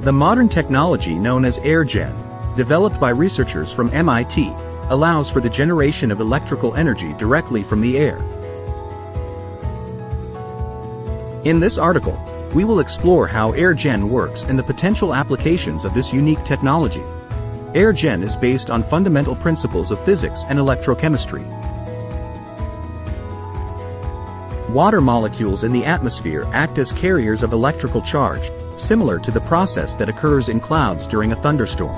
The modern technology known as AirGen, developed by researchers from MIT, allows for the generation of electrical energy directly from the air. In this article, we will explore how AirGen works and the potential applications of this unique technology. AirGen is based on fundamental principles of physics and electrochemistry. Water molecules in the atmosphere act as carriers of electrical charge, similar to the process that occurs in clouds during a thunderstorm.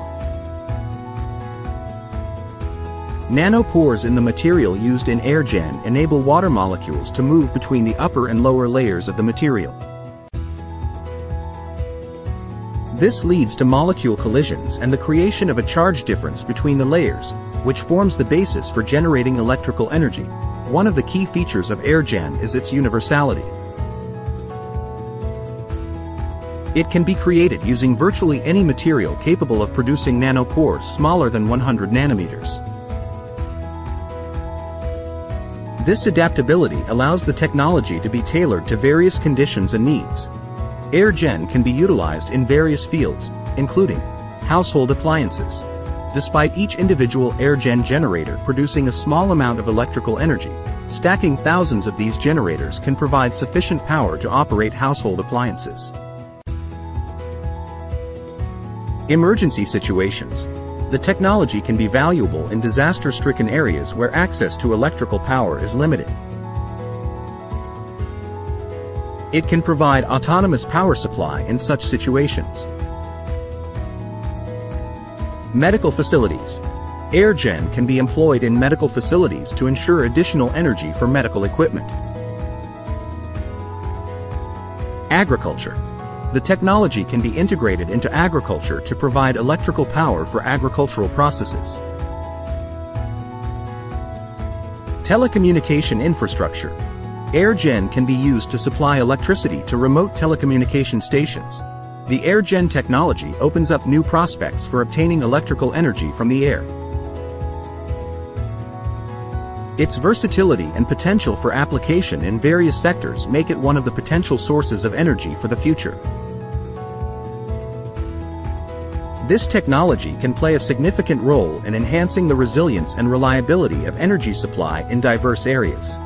Nanopores in the material used in AirGen enable water molecules to move between the upper and lower layers of the material. This leads to molecule collisions and the creation of a charge difference between the layers, which forms the basis for generating electrical energy. One of the key features of AirGen is its universality. It can be created using virtually any material capable of producing nanopores smaller than 100 nanometers. This adaptability allows the technology to be tailored to various conditions and needs. AirGen can be utilized in various fields, including household appliances. Despite each individual AirGen generator producing a small amount of electrical energy, stacking thousands of these generators can provide sufficient power to operate household appliances. Emergency situations. The technology can be valuable in disaster-stricken areas where access to electrical power is limited. It can provide autonomous power supply in such situations. Medical facilities. AirGen can be employed in medical facilities to ensure additional energy for medical equipment. Agriculture. The technology can be integrated into agriculture to provide electrical power for agricultural processes. Telecommunication infrastructure. AirGen can be used to supply electricity to remote telecommunication stations. The AirGen technology opens up new prospects for obtaining electrical energy from the air. Its versatility and potential for application in various sectors make it one of the potential sources of energy for the future. This technology can play a significant role in enhancing the resilience and reliability of energy supply in diverse areas.